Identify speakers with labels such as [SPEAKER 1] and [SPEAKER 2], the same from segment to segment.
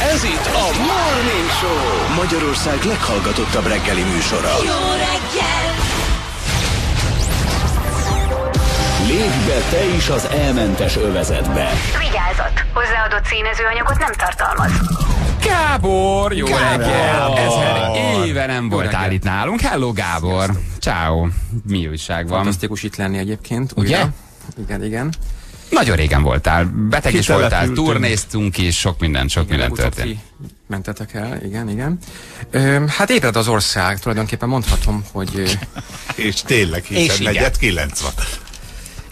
[SPEAKER 1] Ez itt a Morning Show. Magyarország leghallgatottabb reggeli műsora.
[SPEAKER 2] Jó reggel!
[SPEAKER 1] Lépj be te is az elmentes övezetbe.
[SPEAKER 3] Vigyázat! Hozzáadott színezőanyagot nem tartalmaz.
[SPEAKER 4] Gábor, jó
[SPEAKER 5] Gábor!
[SPEAKER 4] reggel! Ezer éve nem voltál itt nálunk. Hello, Gábor! Ciao. Mi újság van?
[SPEAKER 5] Fantasztikus itt lenni egyébként.
[SPEAKER 4] Ugye?
[SPEAKER 5] Újra. Igen, igen.
[SPEAKER 4] Nagyon régen voltál. Beteg is voltál, turnéztunk is, sok minden, sok minden
[SPEAKER 5] Legutóbb
[SPEAKER 4] történt.
[SPEAKER 5] Mentetek el, igen, igen. Ö, hát ébred az ország, tulajdonképpen mondhatom, hogy
[SPEAKER 6] És tényleg,
[SPEAKER 4] És
[SPEAKER 6] hiszen
[SPEAKER 4] igen.
[SPEAKER 6] negyed kilenc van.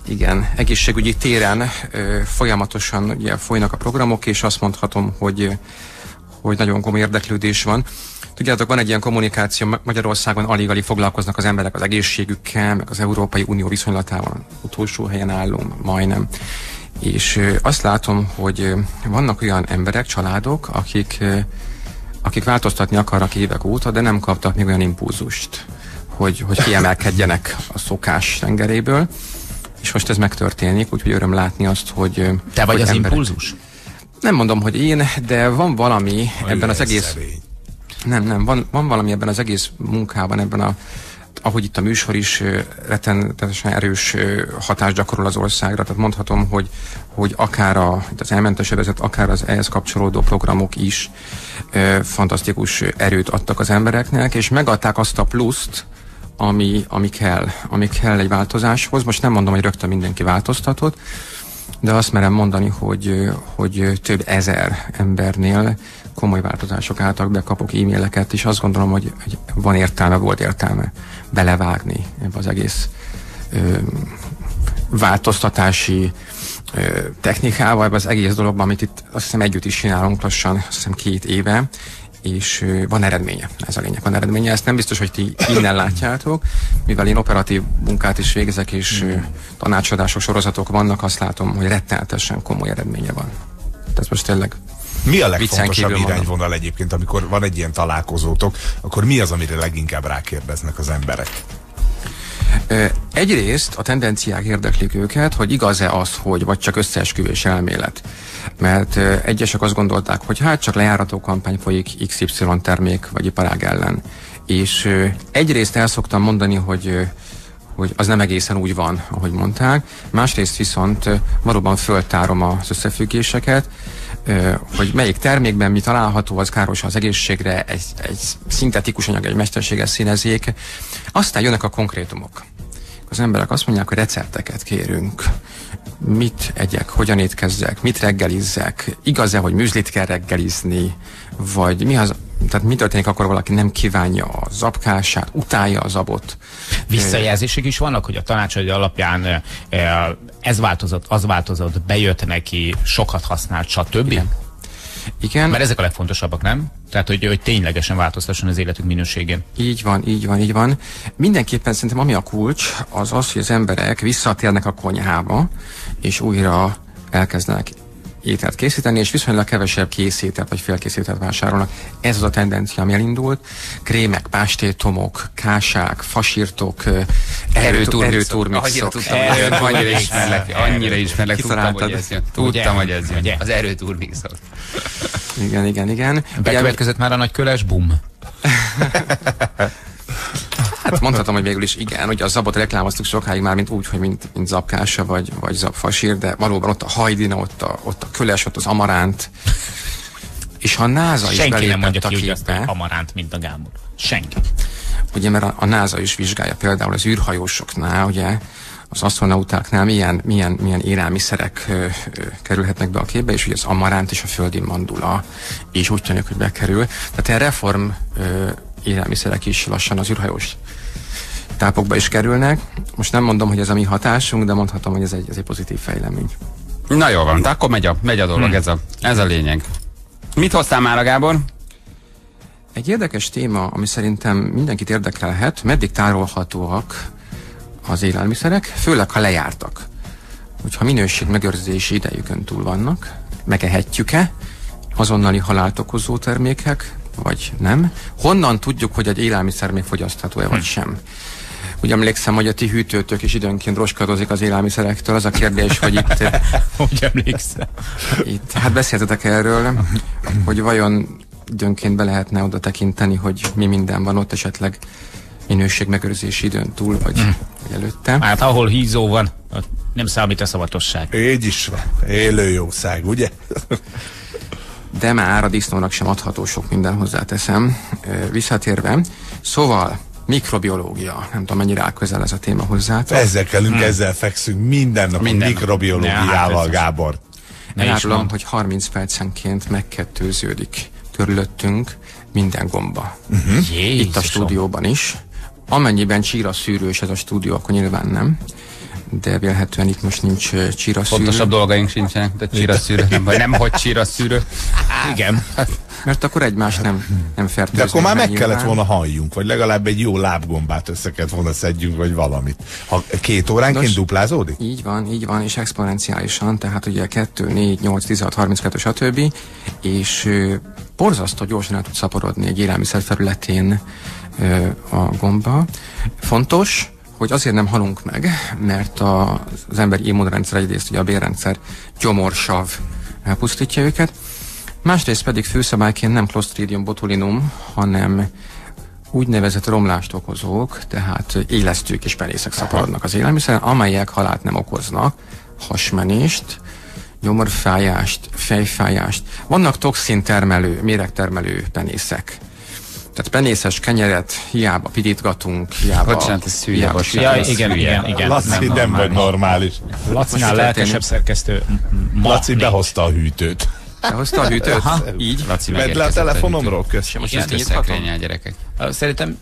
[SPEAKER 5] igen, egészségügyi téren ö, folyamatosan ugye, folynak a programok, és azt mondhatom, hogy, ö, hogy nagyon komoly érdeklődés van. Tudjátok, van egy ilyen kommunikáció, Ma- Magyarországon alig-alig foglalkoznak az emberek az egészségükkel, meg az Európai Unió viszonylatával utolsó helyen állunk, majdnem. És azt látom, hogy vannak olyan emberek, családok, akik, akik változtatni akarnak évek óta, de nem kaptak még olyan impulzust, hogy, hogy kiemelkedjenek a szokás tengeréből. És most ez megtörténik, úgyhogy öröm látni azt, hogy
[SPEAKER 7] Te vagy
[SPEAKER 5] hogy
[SPEAKER 7] az
[SPEAKER 5] emberek-
[SPEAKER 7] impulzus?
[SPEAKER 5] Nem mondom, hogy én, de van valami ebben az egész...
[SPEAKER 6] szerény.
[SPEAKER 5] Nem, nem, van, van valami ebben az egész munkában, ebben a ahogy itt a műsor is rettenetesen erős hatást gyakorol az országra, tehát mondhatom, hogy, hogy akár a, az elmentes övezet, akár az ehhez kapcsolódó programok is ö, fantasztikus erőt adtak az embereknek, és megadták azt a pluszt, ami, ami kell, ami kell egy változáshoz. Most nem mondom, hogy rögtön mindenki változtatott, de azt merem mondani, hogy, hogy több ezer embernél komoly változások álltak be, kapok e-maileket, és azt gondolom, hogy, hogy van értelme, volt értelme belevágni ebbe az egész ö, változtatási ö, technikával, ebbe az egész dologban, amit itt azt hiszem együtt is csinálunk lassan, azt hiszem két éve, és van eredménye, ez a lényeg, van eredménye. Ezt nem biztos, hogy ti innen látjátok, mivel én operatív munkát is végzek, és tanácsadások, sorozatok vannak, azt látom, hogy rettenetesen komoly eredménye van. Tehát most tényleg
[SPEAKER 6] Mi a legfontosabb
[SPEAKER 5] kívül mondom.
[SPEAKER 6] irányvonal egyébként, amikor van egy ilyen találkozótok, akkor mi az, amire leginkább rákérdeznek az emberek?
[SPEAKER 5] Egyrészt a tendenciák érdeklik őket, hogy igaz-e az, hogy vagy csak összeesküvés elmélet. Mert egyesek azt gondolták, hogy hát csak lejárató kampány folyik XY termék vagy iparág ellen. És egyrészt el szoktam mondani, hogy hogy az nem egészen úgy van, ahogy mondták. Másrészt viszont valóban föltárom az összefüggéseket, hogy melyik termékben mi található, az káros az egészségre, egy, egy szintetikus anyag, egy mesterséges színezék. Aztán jönnek a konkrétumok. Az emberek azt mondják, hogy recepteket kérünk. Mit egyek, hogyan étkezzek, mit reggelizzek, igaz-e, hogy műzlit kell reggelizni, vagy mi az, tehát mi történik akkor valaki nem kívánja a zabkását, utálja a zabot.
[SPEAKER 7] Visszajelzések is vannak, hogy a tanácsadó alapján ö, ez változott, az változott, bejött neki, sokat használt, stb.
[SPEAKER 5] Igen. Igen,
[SPEAKER 7] Mert ezek a legfontosabbak, nem? Tehát, hogy, hogy ténylegesen változtasson az életük minőségén.
[SPEAKER 5] Így van, így van, így van. Mindenképpen szerintem ami a kulcs, az az, hogy az emberek visszatérnek a konyhába, és újra elkezdenek ételt készíteni, és viszonylag kevesebb készételt vagy félkészételt vásárolnak. Ez az a tendencia, ami elindult. Krémek, pástétomok, kásák, fasírtok, erőturmixok.
[SPEAKER 4] Erőt, annyira ismerlek, annyira ismerlek, tudtam, hogy ez jön. Tudtam, hogy ez jön. Az erőturmixok.
[SPEAKER 5] Igen, igen, igen.
[SPEAKER 7] Bekövetkezett már a nagy köles, bum.
[SPEAKER 5] Hát mondhatom, hogy végül is igen. Ugye a zabot reklámoztuk sokáig már, mint úgy, hogy mint, mint zabkása vagy, vagy zabfasír, de valóban ott a hajdina, ott a, ott a köles, ott az amaránt. És ha a NASA is
[SPEAKER 7] Senki nem
[SPEAKER 5] belépett
[SPEAKER 7] mondja
[SPEAKER 5] a
[SPEAKER 7] ki,
[SPEAKER 5] képbe,
[SPEAKER 7] hogy amaránt, mint a Gábor. Senki.
[SPEAKER 5] ugye mert a, a NASA is vizsgálja például az űrhajósoknál, ugye, az asztronautáknál milyen, milyen, milyen élelmiszerek ö, ö, kerülhetnek be a képbe, és ugye az amaránt és a földi mandula is úgy tűnik, hogy bekerül. Tehát ilyen reform ö, élelmiszerek is lassan az űrhajós tápokba is kerülnek. Most nem mondom, hogy ez a mi hatásunk, de mondhatom, hogy ez egy, ez egy pozitív fejlemény.
[SPEAKER 4] Na jó van, de akkor megy a, megy a dolog,
[SPEAKER 7] Hmm.
[SPEAKER 4] ez, a, ez a lényeg. Mit hoztál már, Gábor?
[SPEAKER 5] Egy érdekes téma, ami szerintem mindenkit érdekelhet, meddig tárolhatóak az élelmiszerek, főleg ha lejártak. Hogyha minőség megőrzési idejükön túl vannak, megehetjük-e azonnali halált okozó termékek, vagy nem. Honnan tudjuk, hogy egy élelmiszer még fogyasztható-e, vagy sem? Úgy emlékszem, hogy a ti hűtőtök is időnként roskadozik az élelmiszerektől. Az a kérdés, hogy itt,
[SPEAKER 7] Hogy emlékszel?
[SPEAKER 5] itt hát beszéltetek erről, hogy vajon időnként be lehetne oda tekinteni, hogy mi minden van ott esetleg minőségmegőrzési időn túl, vagy, vagy előtte.
[SPEAKER 7] Hát ahol hízó van, ott nem számít a szavatosság.
[SPEAKER 6] Így is van. Élő jószág, ugye?
[SPEAKER 5] De már a disznónak sem adható sok minden hozzáteszem. Visszatérve, szóval mikrobiológia, nem tudom mennyire áll közel ez a téma hozzátok.
[SPEAKER 6] Ezzel kellünk, ezzel fekszünk minden nap
[SPEAKER 4] Minden
[SPEAKER 6] mikrobiológiával,
[SPEAKER 7] Ne, hát
[SPEAKER 6] Gábor.
[SPEAKER 5] Elárulom, hogy 30 percenként megkettőződik körülöttünk minden gomba.
[SPEAKER 7] Jézusom.
[SPEAKER 5] Itt a stúdióban is. Amennyiben csíra szűrős ez a stúdió, akkor nyilván nem. De vélhetően itt most nincs szűrő.
[SPEAKER 4] Fontosabb dolgaink sincsenek, de csíraszűrő, nem, vagy nem hogy csíraszűrő.
[SPEAKER 7] Igen.
[SPEAKER 5] Mert akkor egymást nem, nem
[SPEAKER 6] De
[SPEAKER 5] fertőzünk
[SPEAKER 6] akkor már meg
[SPEAKER 5] nyilván.
[SPEAKER 6] kellett volna halljunk, vagy legalább egy jó lábgombát össze kellett volna szedjünk, vagy valamit. Ha két óránként
[SPEAKER 5] Nos,
[SPEAKER 6] duplázódik?
[SPEAKER 5] Így van, így van, és exponenciálisan, tehát ugye 2, 4, 8, 16, 32, stb. És ö, borzasztó gyorsan el tud szaporodni egy élelmiszer felületén a gomba. Fontos, hogy azért nem halunk meg, mert a, az emberi immunrendszer egyrészt ugye a bérrendszer gyomorsav elpusztítja őket, másrészt pedig főszabályként nem Clostridium botulinum, hanem úgynevezett romlást okozók, tehát élesztők és penészek szaporodnak az élelmiszeren, amelyek halált nem okoznak, hasmenést, gyomorfájást, fejfájást. Vannak toxintermelő, méregtermelő penészek. Tehát penészes kenyeret hiába pirítgatunk, hiába...
[SPEAKER 4] Bocsánat, ez hülye,
[SPEAKER 5] hiába
[SPEAKER 4] bocsánat.
[SPEAKER 7] Ja,
[SPEAKER 4] Ez
[SPEAKER 7] igen,
[SPEAKER 4] hülye.
[SPEAKER 7] igen, igen.
[SPEAKER 6] Laci, nem, vagy normális.
[SPEAKER 7] Lacinál lelkesebb szerkesztő. Ma
[SPEAKER 6] Laci behozta a hűtőt.
[SPEAKER 5] Behozta a hűtőt? Így?
[SPEAKER 4] Laci
[SPEAKER 6] Vedd le a telefonomról, köszönöm.
[SPEAKER 5] Most
[SPEAKER 7] Igen,
[SPEAKER 5] ezt nyithatom?
[SPEAKER 4] Hűtőszekrényel, gyerekek.
[SPEAKER 7] Szerintem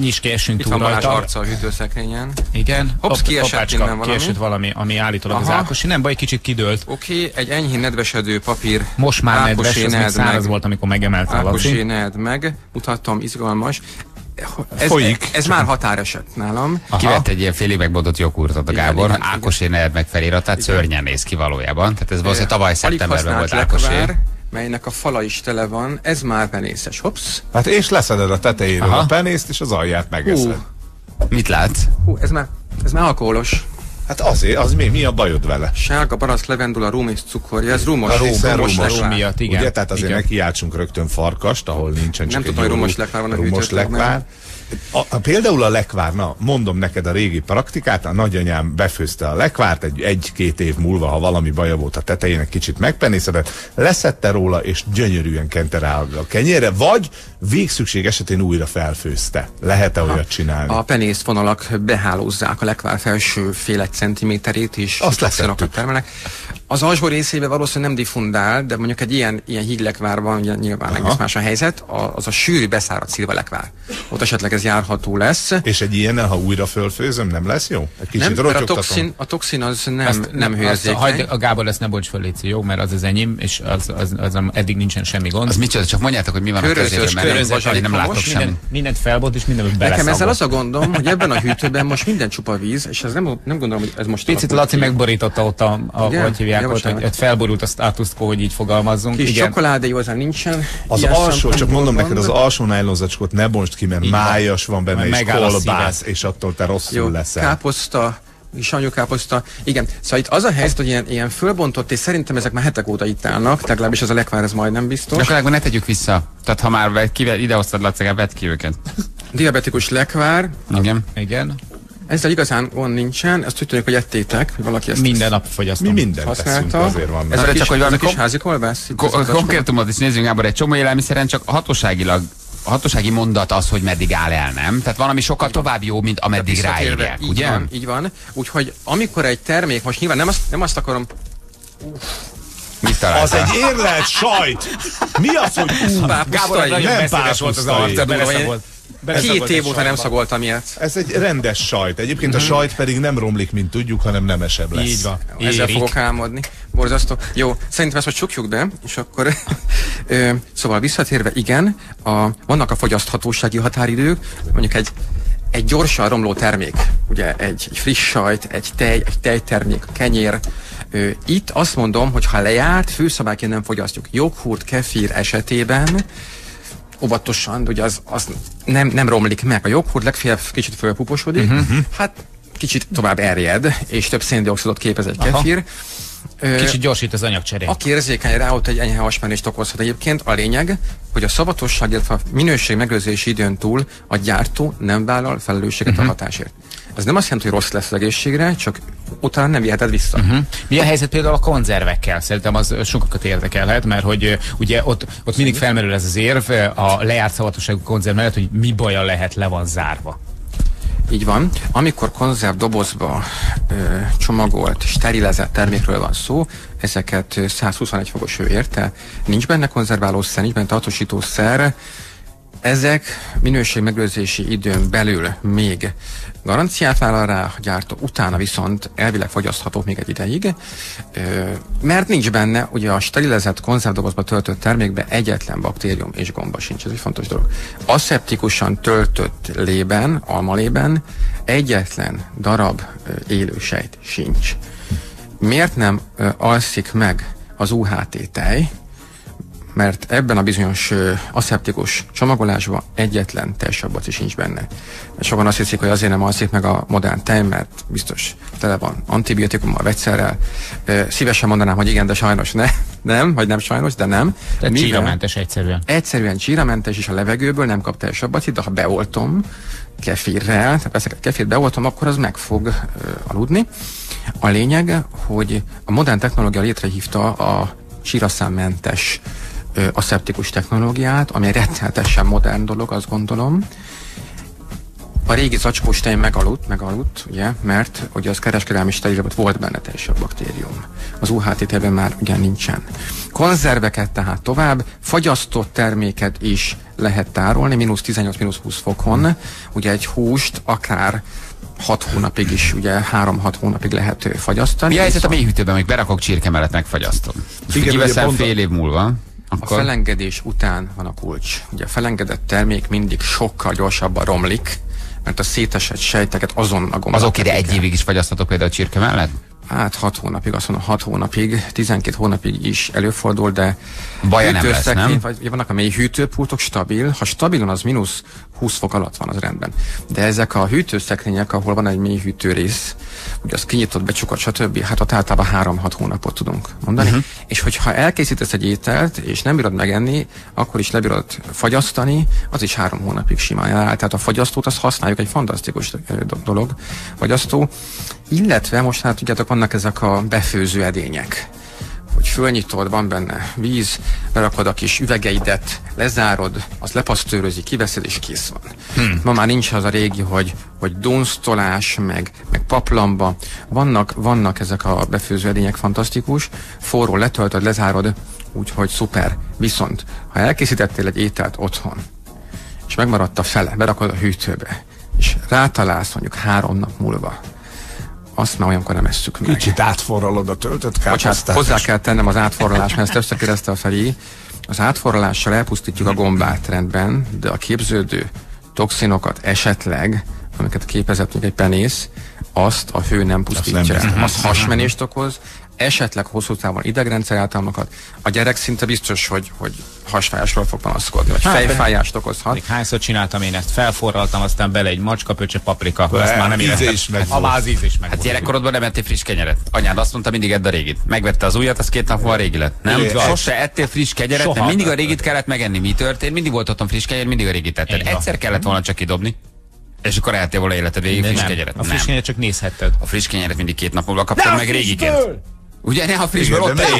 [SPEAKER 7] nyis ki, esünk túl rajta.
[SPEAKER 5] arca a hűtőszekrényen.
[SPEAKER 7] Igen.
[SPEAKER 5] Hopsz, kiesett innen valami.
[SPEAKER 7] Kiesett valami, ami állítólag az
[SPEAKER 5] Aha.
[SPEAKER 7] Ákosi. Nem baj, kicsit kidőlt.
[SPEAKER 5] Oké, okay, egy enyhén nedvesedő papír.
[SPEAKER 7] Most már
[SPEAKER 5] Ákosé,
[SPEAKER 7] nedves, ez még száraz volt, amikor megemelte a Laci.
[SPEAKER 5] ned meg, mutatom, izgalmas. Ez,
[SPEAKER 6] Folyik.
[SPEAKER 5] ez már határeset nálam.
[SPEAKER 4] Kivett egy ilyen félig megbondott joghurtot a Gábor.
[SPEAKER 5] igen, igen.
[SPEAKER 4] Ákos én meg feliratát, szörnyen néz ki valójában. Tehát ez valószínűleg tavaly
[SPEAKER 5] Alig
[SPEAKER 4] szeptemberben volt Ákosé.
[SPEAKER 5] melynek a fala is tele van, ez már penészes. Hopsz.
[SPEAKER 6] Hát és leszeded a tetejéről
[SPEAKER 4] Aha.
[SPEAKER 6] a penészt, és az alját megeszed.
[SPEAKER 5] Hú,
[SPEAKER 4] Mit látsz?
[SPEAKER 5] hú, ez már, ez már alkoholos.
[SPEAKER 6] Hát azért, az mi, mi a bajod vele?
[SPEAKER 5] Sárga, barack, levendula, rum és cukorja, ez rumos.
[SPEAKER 6] A róm,
[SPEAKER 5] rumos
[SPEAKER 6] rumos,
[SPEAKER 7] rum miatt, igen.
[SPEAKER 6] Ugye, tehát azért
[SPEAKER 7] Igen.
[SPEAKER 6] ne kiáltsunk rögtön farkast, ahol nincsen csak
[SPEAKER 5] Nem
[SPEAKER 6] egy
[SPEAKER 5] tudom, hogy rumos lekvár van a
[SPEAKER 6] rumos lekvár. A, a, például a lekvár, na, mondom neked a régi praktikát, a nagyanyám befőzte a lekvárt, egy, egy-két év múlva, ha valami baja volt a tetejének, kicsit megpenészedett, leszette róla, és gyönyörűen kente rá a kenyére, vagy végszükség esetén újra felfőzte. Lehet-e olyat csinálni?
[SPEAKER 5] A penészvonalak behálózzák a lekvár felső fél egy centiméterét is.
[SPEAKER 6] Azt leszettük.
[SPEAKER 5] termelnek. Az alsó részébe valószínűleg nem diffundál, de mondjuk egy ilyen, ilyen híglekvárban ugye nyilván egész más a helyzet, az a sűrű beszáradt szilvalekvár. Ott esetleg ez járható lesz.
[SPEAKER 6] És egy ilyen, ha újra fölfőzöm, nem lesz jó? Egy kicsit
[SPEAKER 5] nem, mert a toxin, a toxin az nem,
[SPEAKER 7] Azt-
[SPEAKER 5] nem hőzékeny.
[SPEAKER 7] hagyd- A Gábor ezt ne bonts föl, Léci, jó? Mert az az enyém, és az, az, az, az eddig nincsen semmi gond.
[SPEAKER 4] Az micsoda, csak mondjátok, hogy mi van a
[SPEAKER 5] Körözös,
[SPEAKER 4] közében, mert
[SPEAKER 5] körözös,
[SPEAKER 4] én- én nem látok semmit.
[SPEAKER 7] Minden, mindent felbont, és mindenbe
[SPEAKER 5] Nekem ezzel az
[SPEAKER 7] beleszabott.
[SPEAKER 5] a gondom, hogy ebben a hűtőben most minden csupa víz, és ez nem, nem gondolom, hogy ez most
[SPEAKER 7] Picit Laci megborította ott a, a
[SPEAKER 5] Igen?
[SPEAKER 7] hogy hívják ott, hogy felborult a status quo, hogy így fogalmazzunk.
[SPEAKER 5] Kis
[SPEAKER 7] Igen.
[SPEAKER 5] csokoládé igazán nincsen.
[SPEAKER 6] Az alsó, csak mondom neked, az alsó nájlonzacskót ne bontsd ki, mert
[SPEAKER 7] Így van.
[SPEAKER 6] májas van benne, és kolbász, és attól te rosszul
[SPEAKER 5] Jó,
[SPEAKER 6] leszel.
[SPEAKER 5] káposzta, káposzta. Igen, szóval itt az a helyzet, hogy ilyen, ilyen fölbontott, és szerintem ezek már hetek óta itt állnak, legalábbis az a lekvár, ez majdnem
[SPEAKER 4] De
[SPEAKER 5] biztos.
[SPEAKER 4] akkor legalább ne tegyük vissza. Tehát ha már ve- kive- idehoztad Laci, vedd ki őket.
[SPEAKER 5] Diabetikus lekvár,
[SPEAKER 4] Igen.
[SPEAKER 7] Igen.
[SPEAKER 5] ezzel igazán gond nincsen, ezt úgy tűnik, hogy ettétek, hogy valaki ezt
[SPEAKER 7] Minden nap fogyasztom.
[SPEAKER 6] Mi mindent
[SPEAKER 5] használta.
[SPEAKER 6] azért van.
[SPEAKER 5] Ez
[SPEAKER 4] csak, hogy
[SPEAKER 5] a
[SPEAKER 4] valami
[SPEAKER 5] kis házi kolbász?
[SPEAKER 4] konkrétumot is nézzünk, Gábor, egy csomó élelmiszeren csak hatóságilag a hatósági mondat az, hogy meddig áll el, nem? Tehát valami sokkal tovább jó, mint ameddig ráírják,
[SPEAKER 5] így
[SPEAKER 4] ugye?
[SPEAKER 5] Van, így van. Úgyhogy amikor egy termék, most nyilván nem azt, nem azt akarom,
[SPEAKER 4] Mit
[SPEAKER 6] Az
[SPEAKER 4] találtál?
[SPEAKER 6] egy érlelt sajt! Mi az, hogy ú,
[SPEAKER 5] Pápusztai.
[SPEAKER 7] nagyon
[SPEAKER 6] Nem
[SPEAKER 7] volt az
[SPEAKER 6] pápusztai.
[SPEAKER 5] Két év óta nem szagoltam ilyet.
[SPEAKER 6] ez egy rendes sajt. Egyébként a sajt pedig nem romlik, mint tudjuk, hanem nemesebb lesz.
[SPEAKER 7] Így van.
[SPEAKER 5] Ezzel
[SPEAKER 7] Érik.
[SPEAKER 5] fogok álmodni. Borzasztó. Jó, szerintem ezt most csukjuk be, és akkor... ö, szóval visszatérve, igen, a, vannak a fogyaszthatósági határidők, mondjuk egy egy gyorsan romló termék, ugye egy, egy friss sajt, egy tej, egy tejtermék, kenyér. Ö, itt azt mondom, hogy ha lejárt, főszabályként nem fogyasztjuk. Joghurt, kefir esetében óvatosan, ugye az, az nem, nem romlik meg. A joghurt legfeljebb kicsit fölpuposodik, uh-huh. hát kicsit tovább erjed, és több széndiokszidot képez egy kefir.
[SPEAKER 7] Kicsit gyorsít az anyagcserét.
[SPEAKER 5] Aki érzékeny rá, ott egy enyhe hasmenést okozhat egyébként. A lényeg, hogy a szavatosság, illetve a minőség megőrzési időn túl a gyártó nem vállal felelősséget uh-huh. a hatásért. Ez nem azt jelenti, hogy rossz lesz az egészségre, csak utána nem viheted vissza. Uh-huh.
[SPEAKER 7] Mi a helyzet például a konzervekkel? Szerintem az sokakat érdekelhet, mert hogy ugye ott, ott mindig felmerül ez az érv a lejárt szavatosságú konzerv mellett, hogy mi baja lehet, le van zárva.
[SPEAKER 5] Így van. Amikor konzerv dobozba ö, csomagolt, sterilezett termékről van szó, ezeket ö, 121 fokos érte, nincs benne konzerválószer, nincs benne tartósítószer, ezek minőségmegőrzési időn belül még garanciát vállal rá a gyártó, utána viszont elvileg fogyaszthatók még egy ideig, mert nincs benne, ugye a sterilezett konzervdobozba töltött termékben egyetlen baktérium és gomba sincs, ez egy fontos dolog. Aszeptikusan töltött lében, almalében egyetlen darab élősejt sincs. Miért nem alszik meg az UHT tej, mert ebben a bizonyos aszeptikus csomagolásban egyetlen tejsabbaci sincs benne. Sokan azt hiszik, hogy azért nem alszik meg a modern tej, mert biztos tele van antibiotikummal, vegyszerrel. Szívesen mondanám, hogy igen, de sajnos ne, nem, vagy nem sajnos, de nem.
[SPEAKER 7] Tehát
[SPEAKER 5] Mivel
[SPEAKER 7] csíramentes egyszerűen.
[SPEAKER 5] Egyszerűen csíramentes és a levegőből nem kap tejsabbatit, de ha beoltom kefirrel, tehát persze kefir beoltom, akkor az meg fog ö, aludni. A lényeg, hogy a modern technológia létrehívta a csíraszámmentes ö, aszeptikus technológiát, ami rettenetesen modern dolog, azt gondolom. A régi zacskós tej megaludt, megaludt, ugye, mert ugye az kereskedelmi sterilben volt benne teljesebb baktérium. Az UHT tejben már ugye nincsen. Konzerveket tehát tovább, fagyasztott terméket is lehet tárolni, mínusz 18, mínusz 20 fokon. Ugye egy húst akár 6 hónapig is, ugye 3-6 hónapig lehet fagyasztani.
[SPEAKER 4] Mi a helyzet a mélyhűtőben, amíg berakok csirke mellett megfagyasztom? És
[SPEAKER 6] Igen,
[SPEAKER 4] kiveszem
[SPEAKER 6] a-
[SPEAKER 4] fél év múlva,
[SPEAKER 5] A
[SPEAKER 4] akkor...
[SPEAKER 5] felengedés után van a kulcs. Ugye a felengedett termék mindig sokkal gyorsabban romlik, mert a szétesett sejteket azon a gombát
[SPEAKER 4] Az oké, de egy évig is fagyasztatok például a csirke mellett?
[SPEAKER 5] Hát 6 hónapig, azt mondom 6 hónapig, 12 hónapig is előfordul, de
[SPEAKER 4] Baja nem lesz, nem?
[SPEAKER 5] Vagy, vannak a mély hűtőpultok stabil, ha stabilan az mínusz 20 fok alatt van, az rendben. De ezek a hűtőszekrények, ahol van egy mély hűtőrész, ugye az kinyitott, becsukott, stb. Hát ott általában 3-6 hónapot tudunk mondani. Uh-huh. És hogyha elkészítesz egy ételt, és nem bírod megenni, akkor is lebírod fagyasztani, az is három hónapig simán eláll. Tehát a fagyasztót azt használjuk, egy fantasztikus dolog, fagyasztó. Illetve most hát tudjátok, vannak ezek a befőző edények hogy fölnyitod, van benne víz, berakod a kis üvegeidet, lezárod, az lepasztőrözi, kiveszed és kész van. Hmm. Ma már nincs az a régi, hogy, hogy dunsztolás, meg, meg paplamba. Vannak, vannak ezek a befőző edények fantasztikus, forró letöltöd, lezárod, úgyhogy szuper. Viszont, ha elkészítettél egy ételt otthon, és megmaradt a fele, berakod a hűtőbe, és rátalálsz mondjuk három nap múlva, azt már olyankor nem esszük meg.
[SPEAKER 6] Kicsit átforralod a töltött
[SPEAKER 5] Bocsánat,
[SPEAKER 6] káposztát.
[SPEAKER 5] hozzá kell tennem az átforralás, mert ezt összekérdezte a Feri. Az átforralással elpusztítjuk a gombát rendben, de a képződő toxinokat esetleg, amiket képezett egy penész, azt a hő nem pusztítja.
[SPEAKER 6] nem
[SPEAKER 5] el.
[SPEAKER 6] biztos.
[SPEAKER 5] Az hasmenést okoz, esetleg hosszú távon idegrendszer általmakat. A gyerek szinte biztos, hogy, hogy hasfájásról fog panaszkodni, vagy
[SPEAKER 7] Hát,
[SPEAKER 5] fejfájást okozhat.
[SPEAKER 7] Még hányszor csináltam én ezt? Felforraltam, aztán bele egy macska, pöcse, paprika. Azt már nem
[SPEAKER 6] íze is meg
[SPEAKER 7] már az íz is meg
[SPEAKER 4] Hát gyerekkorodban nem ettél friss kenyeret. Anyád azt mondta, mindig edd a régit. Megvette az újat, az két nap múlva a régi lett. Nem?
[SPEAKER 6] Igen.
[SPEAKER 4] Sose ettél friss kenyeret,
[SPEAKER 7] Soha.
[SPEAKER 4] nem mindig a régit kellett megenni. Mi történt? Mindig volt otthon friss kenyér, mindig a régit etted. Egyszer kellett volna csak kidobni. És akkor eltél volna életed végig friss kenyeret.
[SPEAKER 7] A friss kenyeret csak nézhetted.
[SPEAKER 4] A friss kenyeret mindig két nap múlva kaptad meg régiként. Ugye ne a frissből,
[SPEAKER 6] Igen,
[SPEAKER 4] ott
[SPEAKER 6] de
[SPEAKER 4] a.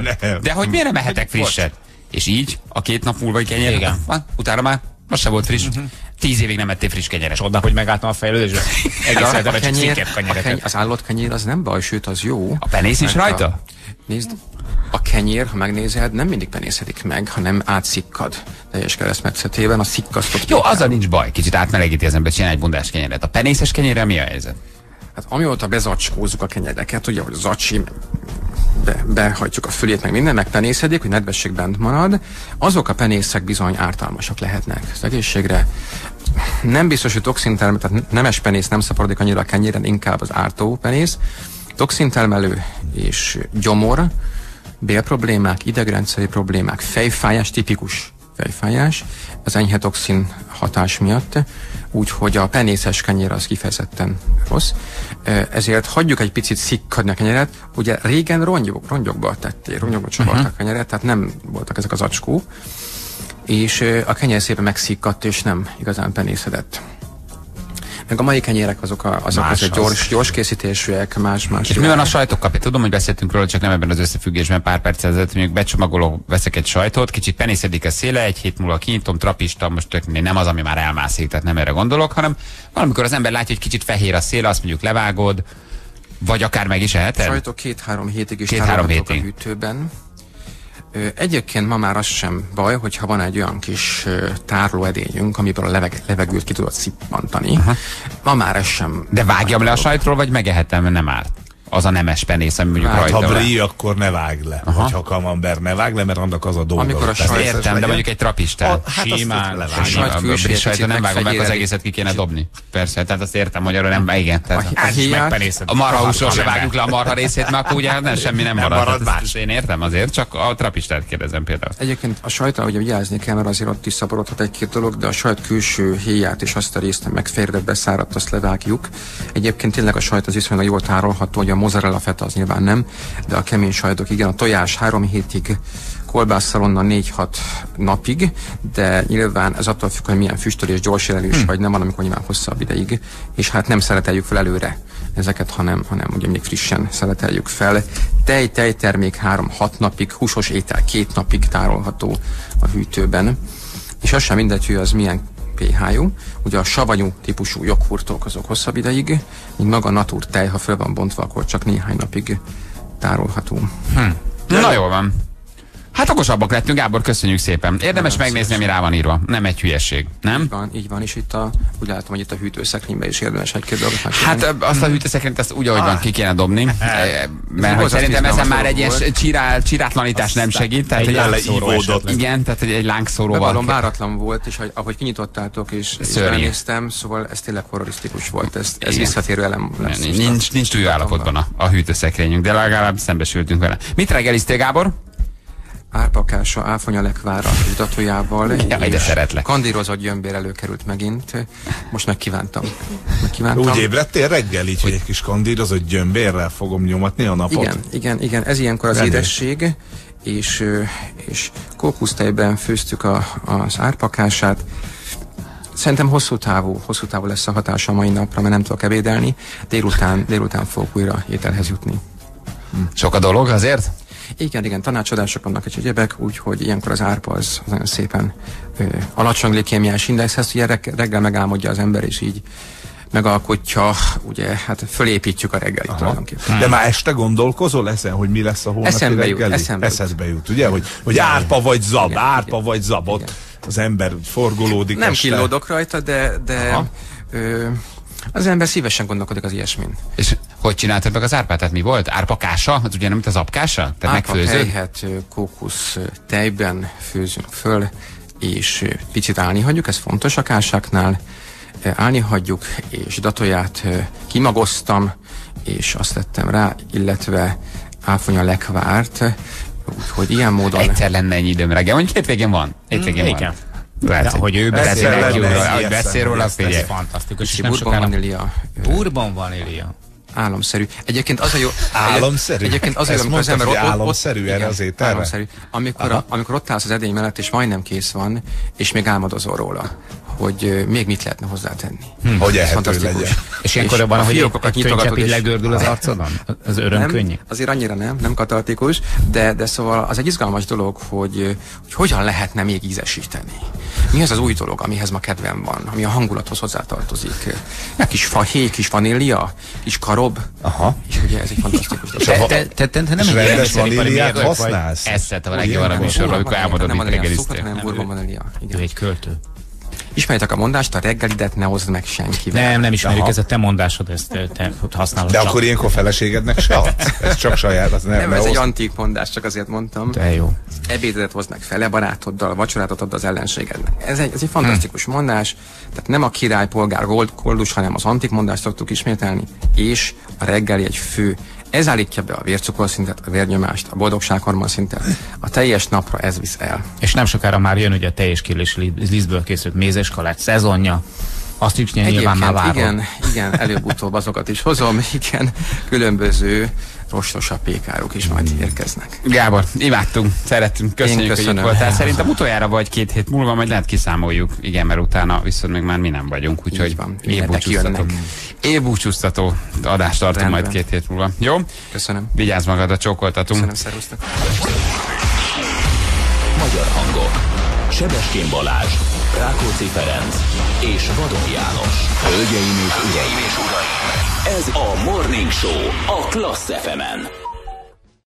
[SPEAKER 6] Miért nem?
[SPEAKER 4] De hogy miért nem ehetek frisset? És így a két nap múlva egy kenyér,
[SPEAKER 7] Igen.
[SPEAKER 4] van, utána már az se volt friss. Tíz évig nem ettél friss kenyeret.
[SPEAKER 7] Csoda, hogy megálltam a fejlődésbe. Egész
[SPEAKER 5] a,
[SPEAKER 7] csak
[SPEAKER 5] kenyér, a
[SPEAKER 7] kenyeret.
[SPEAKER 5] kenyér, az állat kenyér az nem baj, sőt az jó.
[SPEAKER 4] A penész is rajta?
[SPEAKER 5] A, nézd, a kenyér, ha megnézed, nem mindig penészedik meg, hanem átszikkad. Teljes keresztmetszetében a szikkasztott.
[SPEAKER 4] Jó, azzal nincs baj. Kicsit átmelegíti az ember, csinál egy bundás kenyeret. A penészes kenyérrel mi a helyzet?
[SPEAKER 5] Hát amióta bezacskózzuk a kenyereket, ugye, hogy zacsi, be, behajtjuk a fülét, meg minden, meg penészedik, hogy nedvesség bent marad, azok a penészek bizony ártalmasak lehetnek az egészségre. Nem biztos, hogy toxintermelő, tehát nemes penész nem szaporodik annyira a kenyéren, inkább az ártó penész. Toxintermelő és gyomor, bélproblémák, idegrendszeri problémák, fejfájás, tipikus fejfájás, az enyhe toxin hatás miatt, úgyhogy a penészes kenyér az kifejezetten rossz. Ezért hagyjuk egy picit szikkadni a kenyeret. Ugye régen rongyok, rongyokba tették, rongyokba csavartak uh-huh. a kenyeret, tehát nem voltak ezek az acskó, és a kenyér szépen megszikkadt, és nem igazán penészedett. Meg a mai kenyérek azok, a, azok
[SPEAKER 6] Más
[SPEAKER 5] azért
[SPEAKER 6] az.
[SPEAKER 5] gyors, gyors készítésűek, más-más.
[SPEAKER 4] És mi van a sajtokkapja? Tudom, hogy beszéltünk róla, csak nem ebben az összefüggésben pár perc ezelőtt, mondjuk becsomagolok, veszek egy sajtot, kicsit penészedik a széle, egy hét múlva kinyitom, trapista, most tök nem az, ami már elmászik, tehát nem erre gondolok, hanem valamikor az ember látja, hogy kicsit fehér a széle, azt mondjuk levágod, vagy akár meg is eheted.
[SPEAKER 5] Sajtok két-három hétig is
[SPEAKER 4] Két-három
[SPEAKER 5] tárolhatók a
[SPEAKER 4] hétig.
[SPEAKER 5] hűtőben. Egyébként ma már az sem baj, hogyha van egy olyan kis ö, tárolóedényünk, amiből a leveg, levegőt ki tudod szippantani. Ma már ez sem...
[SPEAKER 4] De vágjam le a sajtról, vagy megehetem, nem árt. Az a nemes penész, ami mondjuk
[SPEAKER 5] Hát,
[SPEAKER 4] rajta
[SPEAKER 6] Ha brie, akkor ne vág le. Vagy ha kamember, ne vág le, mert annak az a dolga.
[SPEAKER 5] Amikor a
[SPEAKER 6] hogy
[SPEAKER 5] sajt-
[SPEAKER 4] Értem, de
[SPEAKER 6] legyen.
[SPEAKER 4] mondjuk egy trapistán.
[SPEAKER 6] A- hát
[SPEAKER 7] Simán.
[SPEAKER 6] levág.
[SPEAKER 5] A sajt
[SPEAKER 4] a nem vágom meg, az egészet ki kéne dobni. Persze, tehát azt értem, hogy arra nem, igen. Tehát
[SPEAKER 5] A
[SPEAKER 7] Hát megpenészed.
[SPEAKER 4] a marha húsról se vágjuk le a marha részét, mert akkor ugye nem, semmi nem, marad.
[SPEAKER 6] marad más.
[SPEAKER 4] ezt Én értem azért, csak a trapistát kérdezem például.
[SPEAKER 5] Egyébként a sajtra ugye vigyázni kell, mert azért ott is szaporodhat egy-két dolog, de a sajt külső héját és azt a részt megférdett, beszáradt, azt levágjuk. Egyébként tényleg a sajt az viszonylag jól tárolható, hogy a mozzarella feta az nyilván nem, de a kemény sajtok igen, a tojás három hétig kolbásszalonna 4-6 napig, de nyilván ez attól függ, hogy milyen füstölés, gyors jelelés,
[SPEAKER 4] Hm.
[SPEAKER 5] vagy nem van, amikor nyilván hosszabb ideig, és hát nem szereteljük fel előre ezeket, hanem, hanem ugye még frissen szereteljük fel. Tej, tejtermék 3-6 napig, húsos étel 2 napig tárolható a hűtőben, és az sem mindegy, hogy az milyen pH-jú. Ugye a savanyú típusú joghurtok azok hosszabb ideig, míg maga a natúr tej, ha föl van bontva, akkor csak néhány napig tárolható.
[SPEAKER 4] Na jól van. Hát okosabbak lettünk, Gábor, köszönjük szépen. Érdemes megnézni, ami rá van írva. Nem egy hülyeség, nem?
[SPEAKER 5] Így van, így van, és itt a, úgy látom, hogy itt a hűtőszekrényben is érdemes egy-két dolgot
[SPEAKER 4] Hát azt a hűtőszekrényt azt úgy, ahogy van, ki kéne dobni. Eh, Mert hogy szerintem ezen már egy ilyen csirál, csirátlanítás nem segít. Tehát,
[SPEAKER 7] egy
[SPEAKER 4] igen, tehát hogy egy lángszóróval.
[SPEAKER 5] Bevallom, váratlan volt, és ahogy, kinyitottátok, és, és elnéztem, szóval ez tényleg horrorisztikus volt. Ez, ez visszatérő elem lesz.
[SPEAKER 4] Nincs, nincs, nincs túl jó állapotban a, a hűtőszekrényünk, de legalább szembesültünk vele. Mit reggeliztél, Gábor?
[SPEAKER 5] Árpakása, áfonya lekvára, datójával,
[SPEAKER 4] Jaj, de szeretlek.
[SPEAKER 5] kandírozott gyömbér előkerült megint. Most megkívántam. megkívántam.
[SPEAKER 6] Úgy ébredtél reggel így, hogy egy kis kandírozott gyömbérrel fogom nyomatni a napot?
[SPEAKER 5] Igen, igen, igen, ez ilyenkor az
[SPEAKER 6] Rendben.
[SPEAKER 5] édesség, és, és kókusztejben főztük a, az árpakását. Szerintem hosszú távú, hosszú távú lesz a hatása a mai napra, mert nem tudok ebédelni. Délután, délután fogok újra ételhez jutni.
[SPEAKER 4] Sok a dolog azért?
[SPEAKER 5] Igen, igen, tanácsadások vannak és egyebek, úgyhogy ilyenkor az árpa az, az nagyon szépen ö, alacsony glikémiás indexhez, ugye reg, reggel megálmodja az ember, és így megalkotja, ugye, hát fölépítjük a reggelit tulajdonképpen.
[SPEAKER 6] De már este gondolkozol ezen, hogy mi lesz a holnapi
[SPEAKER 5] Eszembe jut,
[SPEAKER 6] reggeli?
[SPEAKER 5] eszembe jut.
[SPEAKER 6] jut. ugye? Hogy, hogy árpa vagy zab,
[SPEAKER 5] Igen,
[SPEAKER 6] árpa
[SPEAKER 5] igen.
[SPEAKER 6] vagy zabot.
[SPEAKER 5] Igen.
[SPEAKER 6] Az ember forgolódik
[SPEAKER 5] Nem
[SPEAKER 6] este.
[SPEAKER 5] killódok rajta, de, de ö, az ember szívesen gondolkodik az ilyesmin.
[SPEAKER 4] És hogy csináltad meg az árpát? Tehát mi volt? Árpakása? Az ugye nem, mint az apkása? Tehát
[SPEAKER 5] Árpa
[SPEAKER 4] megfőzöd?
[SPEAKER 5] ö, kókusz tejben főzünk föl, és picit állni hagyjuk, ez fontos a kásáknál. Ö, Állni hagyjuk, és datóját kimagoztam, és azt tettem rá, illetve áfonya lekvárt, úgyhogy ilyen módon...
[SPEAKER 4] Egyszer lenne ennyi időm reggel. Mondjuk hétvégén van. Hétvégén van.
[SPEAKER 7] Igen.
[SPEAKER 4] Lehet,
[SPEAKER 7] De hogy ő beszél
[SPEAKER 4] ahogy
[SPEAKER 6] eszembe,
[SPEAKER 4] beszél róla, figyelj.
[SPEAKER 7] Ez fantasztikus. És
[SPEAKER 5] Kicsi
[SPEAKER 7] nem sokára... Bourbon vanília.
[SPEAKER 5] Álomszerű. Egyébként az a jó...
[SPEAKER 6] Álomszerű?
[SPEAKER 5] Egyébként az a jó, amikor az ember ott,
[SPEAKER 6] álomszerű
[SPEAKER 5] ott,
[SPEAKER 6] erre
[SPEAKER 5] igen,
[SPEAKER 6] az ételre?
[SPEAKER 5] Álomszerű. Amikor, a, amikor ott állsz az edény mellett, és majdnem kész van, és még álmodozol róla, hogy még mit lehetne hozzátenni.
[SPEAKER 6] Hogy
[SPEAKER 5] Ez
[SPEAKER 6] ehető
[SPEAKER 5] fantasztikus.
[SPEAKER 6] legyen.
[SPEAKER 7] És ilyenkor van,
[SPEAKER 5] a
[SPEAKER 7] hogy egy,
[SPEAKER 5] fiókokat
[SPEAKER 7] egy így
[SPEAKER 5] és-
[SPEAKER 7] legördül az arcodon? Az öröm
[SPEAKER 5] nem,
[SPEAKER 7] könnyű?
[SPEAKER 5] azért annyira nem, nem katartikus, de, de szóval az egy izgalmas dolog, hogy, hogy hogyan lehetne még ízesíteni. Mi az az új dolog, amihez ma kedvem van, ami a hangulathoz hozzátartozik? Kis fahéj, kis vanília, kis karob,
[SPEAKER 6] Aha.
[SPEAKER 5] és ugye ez egy fantasztikus dolog.
[SPEAKER 7] Te, te, te, te, te nem egy
[SPEAKER 6] rendes vaníliát használsz?
[SPEAKER 4] Szeretem a legjobb a műsorban, amikor elmondod,
[SPEAKER 5] vanília,
[SPEAKER 4] mit
[SPEAKER 5] nem vanília
[SPEAKER 4] reggeliztél.
[SPEAKER 5] hanem bourbon vanília.
[SPEAKER 7] Ő
[SPEAKER 5] Igen.
[SPEAKER 7] egy költő.
[SPEAKER 5] Ismeritek a mondást, a reggelidet ne hozd meg senkivel.
[SPEAKER 7] Nem, nem ismerjük,
[SPEAKER 6] Aha.
[SPEAKER 7] ez a te mondásod, ezt te, használod
[SPEAKER 6] De
[SPEAKER 7] csak.
[SPEAKER 6] akkor ilyenkor feleségednek se adsz? Ez csak saját, az nem,
[SPEAKER 5] Nem,
[SPEAKER 6] ne
[SPEAKER 5] ez egy
[SPEAKER 6] oszd.
[SPEAKER 5] antik mondás, csak azért mondtam.
[SPEAKER 7] De jó.
[SPEAKER 5] ebédedet hozd meg fele barátoddal, vacsorát ad az ellenségednek. Ez egy, ez egy fantasztikus
[SPEAKER 7] Hm.
[SPEAKER 5] mondás, tehát nem a király polgár gold, koldus, hanem az antik mondást szoktuk ismételni, és a reggeli egy fő Ez állítja be a vércukorszintet, a vérnyomást, a boldogsághormon szintet. A teljes napra ez visz el.
[SPEAKER 7] És nem sokára már jön ugye a teljes kilés lisztből készült mézes kalács szezonja. Azt is nyilván már várom.
[SPEAKER 5] igen, igen, előbb-utóbb azokat is hozom, igen, különböző rostosabb pékárok is majd érkeznek.
[SPEAKER 4] Gábor, imádtunk, szerettünk, köszönjük, hogy itt voltál. Szerintem utoljára vagy két hét múlva, majd lehet kiszámoljuk. Igen, mert utána viszont még már mi nem vagyunk, úgyhogy évbúcsúztató. Évbúcsúztató adást tartunk majd két hét múlva. Jó?
[SPEAKER 5] Köszönöm.
[SPEAKER 4] Vigyázz magadra, csókoltatunk.
[SPEAKER 5] Köszönöm, szervusztok.
[SPEAKER 1] Magyar hangok. Sebestyén Balázs, Rákóczi Ferenc és Vadon János. Hölgyeim és uraim. Ez a Morning Show a Klassz FM-en.